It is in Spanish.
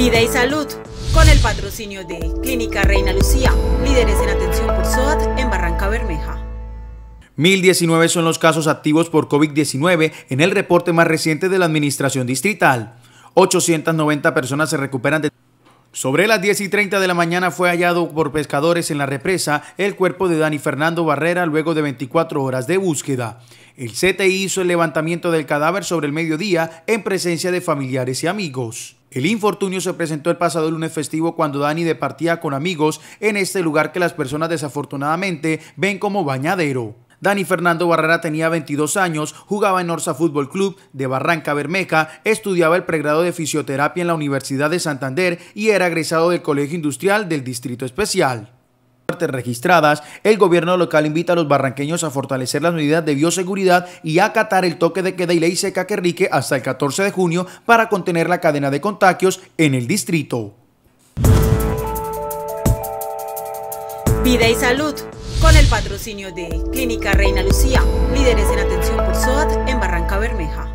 Vida y salud, con el patrocinio de Clínica Reina Lucía, líderes en atención por SOAT en Barranca Bermeja. 1019 son los casos activos por COVID-19 en el reporte más reciente de la Administración Distrital. 890 personas se recuperan de... Sobre las 10 y 30 de la mañana fue hallado por pescadores en la represa el cuerpo de Dani Fernando Barrera luego de 24 horas de búsqueda. El CTI hizo el levantamiento del cadáver sobre el mediodía en presencia de familiares y amigos. El infortunio se presentó el pasado lunes festivo cuando Dani departía con amigos en este lugar que las personas desafortunadamente ven como bañadero. Dani Fernando Barrera tenía 22 años, jugaba en Orsa Fútbol Club de Barranca Bermeja, estudiaba el pregrado de fisioterapia en la Universidad de Santander y era egresado del Colegio Industrial del Distrito Especial registradas, el gobierno local invita a los barranqueños a fortalecer las medidas de bioseguridad y acatar el toque de queda y ley seca que rique hasta el 14 de junio para contener la cadena de contagios en el distrito. Vida y salud con el patrocinio de Clínica Reina Lucía, líderes en atención por SOAT en Barranca Bermeja.